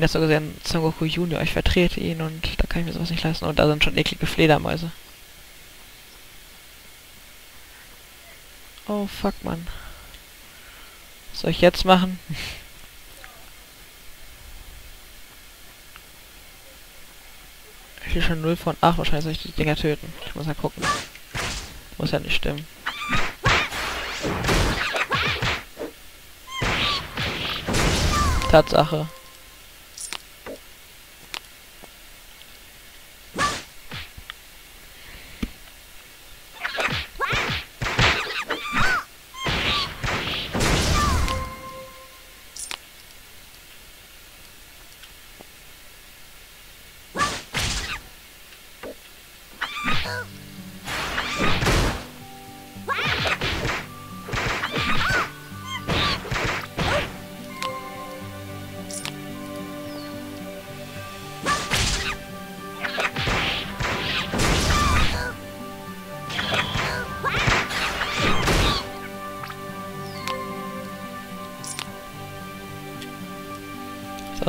bin jetzt so gesehen Son Goku Junior. Ich vertrete ihn und da kann ich mir sowas nicht leisten. Und da sind schon eklige Fledermäuse. Oh, fuck, Mann. Was soll ich jetzt machen? Ich will schon 0 von 8. Wahrscheinlich soll ich die Dinger töten. Ich muss ja gucken. Muss ja nicht stimmen. Tatsache.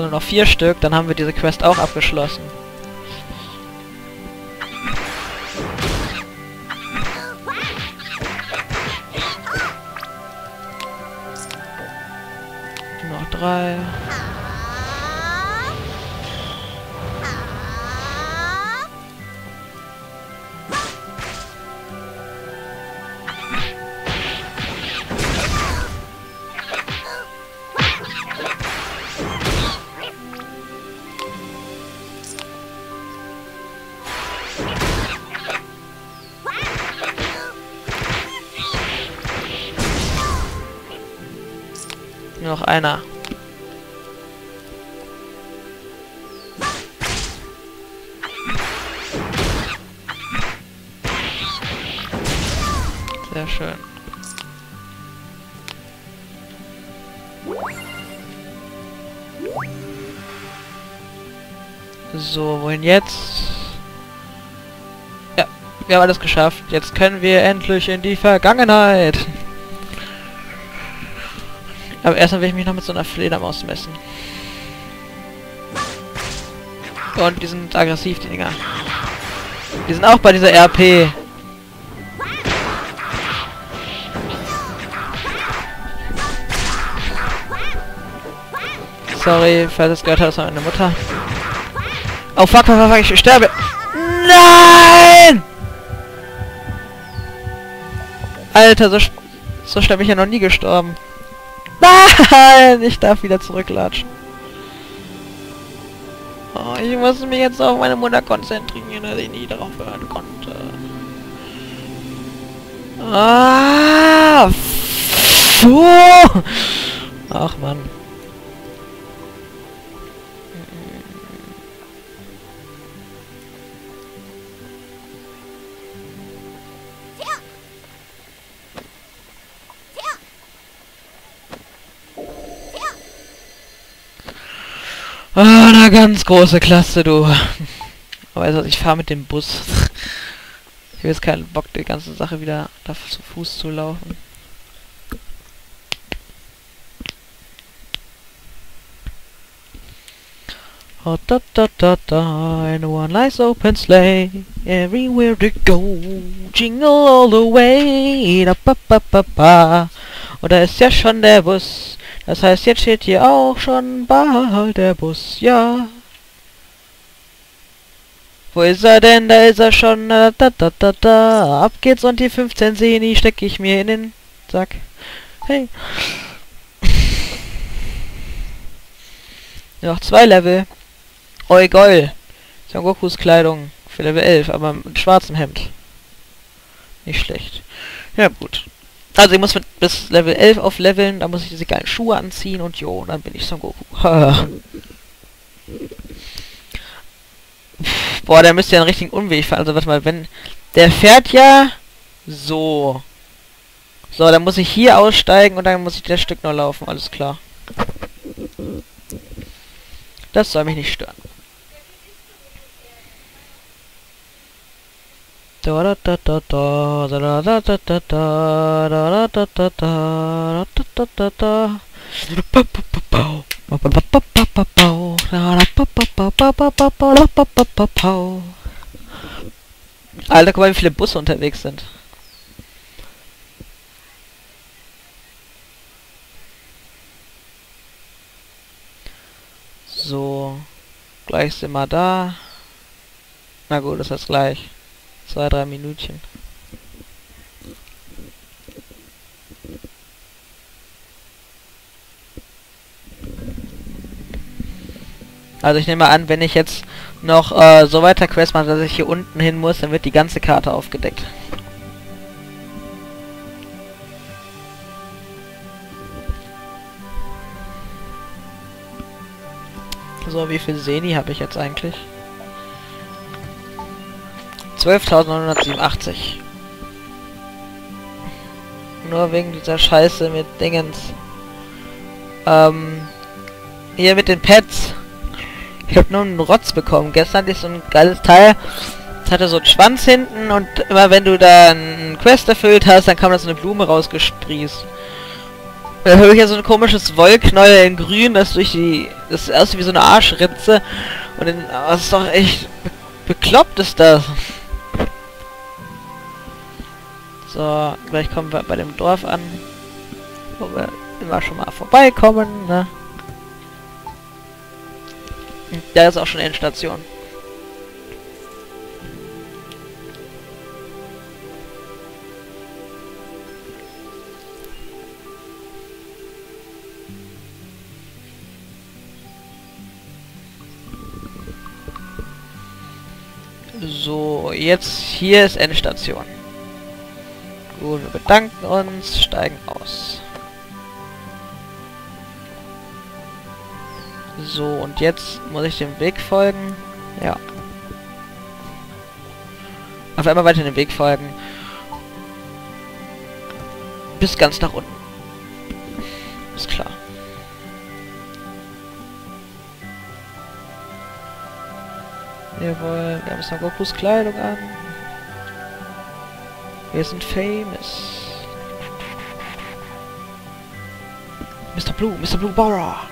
So, nur noch vier Stück, dann haben wir diese Quest auch abgeschlossen. Einer. Sehr schön. So, wohin jetzt? Ja, wir haben alles geschafft. Jetzt können wir endlich in die Vergangenheit. Aber erstmal will ich mich noch mit so einer Fledermaus messen. Und die sind aggressiv, die Dinger. Die sind auch bei dieser RP. Sorry, falls es gehört hat, war meine Mutter. Oh fuck, fuck, fuck, ich sterbe. Nein! Alter, so, so schnell bin ich ja noch nie gestorben. Nein, ich darf wieder zurücklatschen. Oh, ich muss mich jetzt auf meine Mutter konzentrieren, dass ich nie darauf hören konnte. Ah. Ach man. Ah, na ganz große Klasse, du. Aber also ich fahre mit dem Bus. Ich habe jetzt keinen Bock, die ganze Sache wieder da zu Fuß zu laufen. Oh, da da da da, and one nice open sleigh, everywhere to go, jingle all the way, da pa pa pa pa. Und da ist ja schon der Bus, das heißt, jetzt steht hier auch schon bald der Bus, ja. Wo ist er denn? Da ist er schon. Da, da, da, da, da. Ab geht's und die 15 Seni stecke ich mir in den Sack. Hey. Noch zwei Level. Oi, geil. Son Gokus Kleidung für Level 11, aber mit schwarzem Hemd. Nicht schlecht. Ja, gut. Also ich muss mit bis Level 11 aufleveln, da muss ich diese geilen Schuhe anziehen und jo, dann bin ich Son Goku. Boah, der müsste ja einen richtigen Umweg fahren. Also warte mal, wenn... Der fährt ja... So. So, dann muss ich hier aussteigen und dann muss ich das Stück noch laufen. Alles klar. Das soll mich nicht stören. Alter, guck mal, wie viele Busse unterwegs sind. So, gleich sind wir da. Na gut, das heißt gleich. Zwei, drei Minütchen. Also ich nehme an, wenn ich jetzt noch äh, so weiter Quest mache, dass ich hier unten hin muss, dann wird die ganze Karte aufgedeckt. So, wie viel Seni habe ich jetzt eigentlich? 12.987. Nur wegen dieser Scheiße mit Dingens. Ähm, hier mit den Pets. Ich habe nur einen Rotz bekommen. Gestern ich so ein geiles Teil. Das hatte so einen Schwanz hinten und immer wenn du da einen Quest erfüllt hast, dann kam da so eine Blume rausgesprießt. Da habe ich ja so ein komisches Wollknäuel in grün, das durch die... Das ist erst wie so eine Arschritze. Und in, das ist doch echt... Be bekloppt ist das. So, gleich kommen wir bei dem Dorf an. Wo wir immer schon mal vorbeikommen, ne? Da ist auch schon Endstation. So, jetzt hier ist Endstation. Gut, wir bedanken uns, steigen aus. So, und jetzt muss ich dem Weg folgen. Ja. Auf einmal weiter den Weg folgen. Bis ganz nach unten. Ist klar. Jawohl, wir haben Son Gokus Kleidung an. Sind famous. Mr. Blue, Mr. Blue Bora.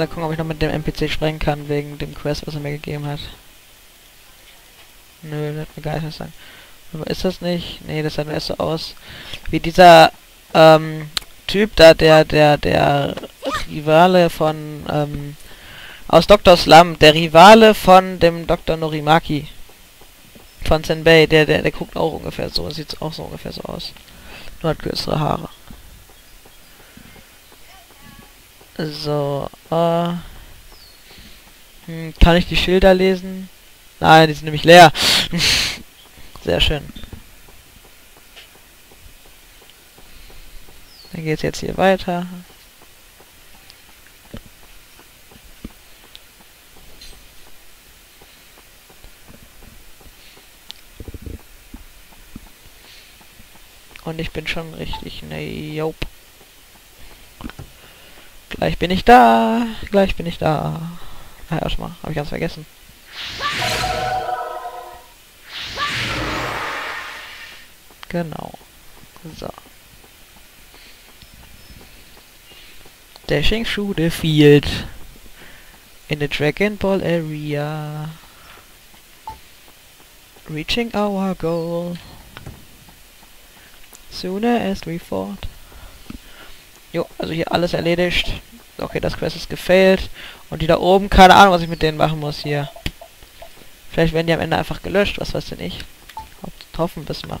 Mal gucken, ob ich noch mit dem NPC sprechen kann, wegen dem Quest, was er mir gegeben hat. Nö, das wird mir gar nicht sagen. Aber ist das nicht? Nee, das sah nur erst so aus. Wie dieser, ähm, Typ da, der, der, der Rivale von, ähm, aus Dr. Slum, der Rivale von dem Dr. Norimaki. Von Senbei, der, der, der guckt auch ungefähr so, sieht auch so ungefähr so aus. Nur hat kürzere Haare. So, äh, hm, kann ich die Schilder lesen? Nein, die sind nämlich leer. Sehr schön. Dann geht es jetzt hier weiter. Und ich bin schon richtig, ne, jope. Gleich bin ich da. Gleich bin ich da. Ah, erstmal. Habe ich ganz vergessen. Genau. So. Dashing through the field. In the Dragon Ball area. Reaching our goal. Sooner as we thought. Jo, also hier alles erledigt. Okay, das Quest ist gefailt. Und die da oben, keine Ahnung, was ich mit denen machen muss hier. Vielleicht werden die am Ende einfach gelöscht, was weiß denn ich. Hoffen wir es mal.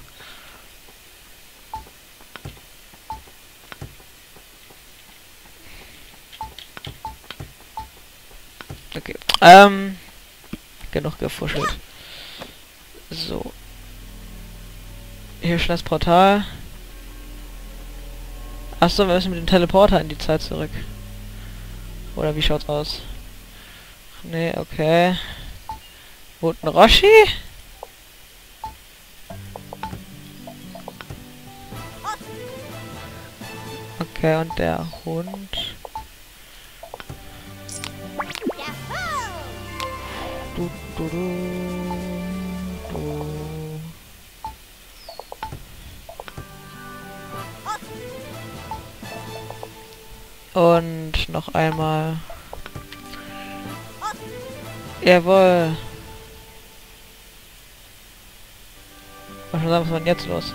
Okay. Ähm. Genug gefuschelt. So. Hier schon das Portal. Achso, wir müssen mit dem Teleporter in die Zeit zurück. Oder wie schaut's aus? Nee, okay. Ein Roshi? Okay, und der Hund. Du, du, du. Und noch einmal. Jawohl. Was ist denn jetzt los?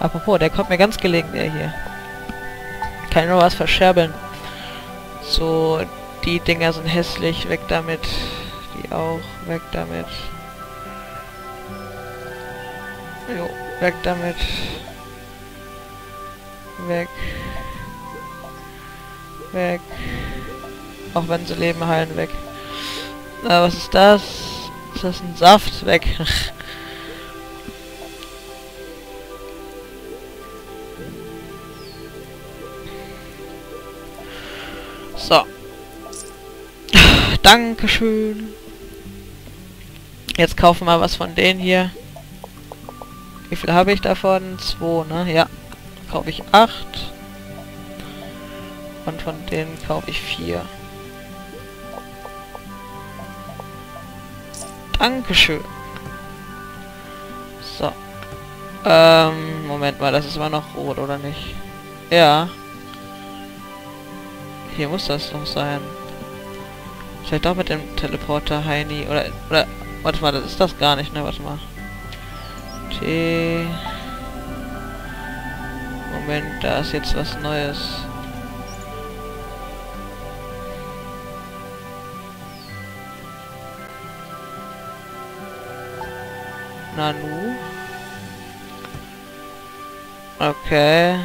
Apropos, der kommt mir ganz gelegen, der hier. Kann nur was verscherbeln. So, die Dinger sind hässlich. Weg damit. Die auch. Weg damit. Jo, weg damit. Weg. Weg. Auch wenn sie Leben heilen, weg. Na, was ist das? Ist das ein Saft? Weg. so. Dankeschön. Jetzt kaufen wir was von denen hier. Wie viel habe ich davon? Zwei, ne? Ja. Kaufe ich acht. Und von denen kaufe ich vier. Dankeschön. So. Ähm, Moment mal, das ist immer noch rot, oder nicht? Ja. Hier muss das noch sein. Vielleicht auch mit dem Teleporter Heini. Oder, oder, warte mal, das ist das gar nicht, ne? Warte mal. T. Moment, da ist jetzt was Neues. Nanu. Okay.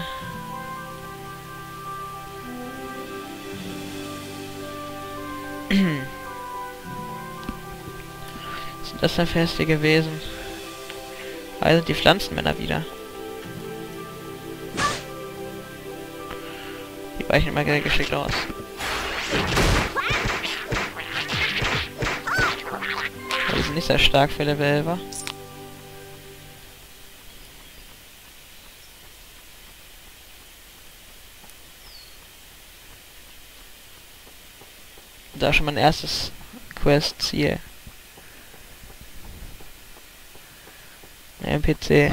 sind das denn Feste gewesen? Also die Pflanzenmänner wieder. Die weichen immer geschickt aus. Die sind nicht sehr stark für Level 11. Da schon mein erstes Quest-Ziel. NPC.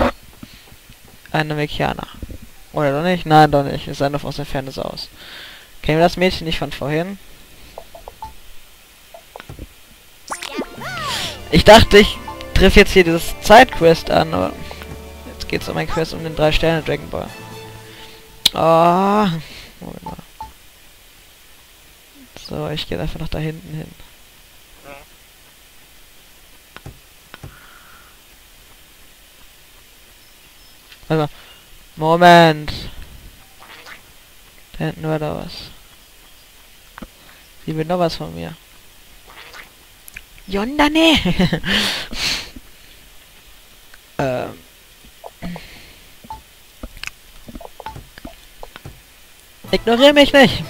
Eine Mekianer. Oder doch nicht? Nein, doch nicht. Es sah nur aus der Ferne so aus. Kennen wir das Mädchen nicht von vorhin? Ich dachte, ich treffe jetzt hier dieses Zeitquest an, aber jetzt geht es um ein Quest um den drei Sterne Dragon Ball. Ah, oh, mal. So, ich gehe einfach nach da hinten hin. Also, Moment. Da hinten war da was. Sie will noch was von mir. Jondane! ähm. Ignoriere mich nicht!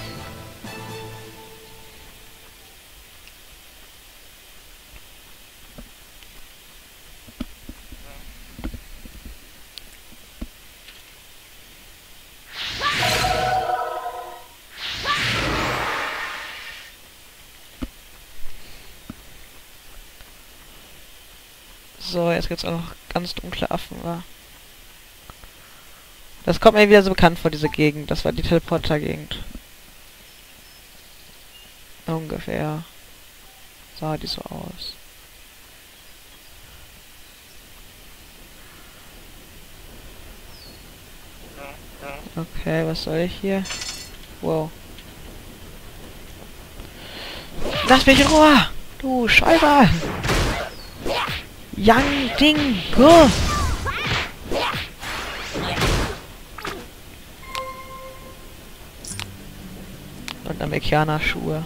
So, jetzt gibt's auch noch ganz dunkle Affen, wa? Das kommt mir wieder so bekannt vor, diese Gegend. Das war die Teleporter-Gegend. Ungefähr. Sah die so aus. Okay, was soll ich hier? Wow. Lass mich in Ruhe! Du Scheibe! Yang Ding Go! Und Amerikaner Schuhe.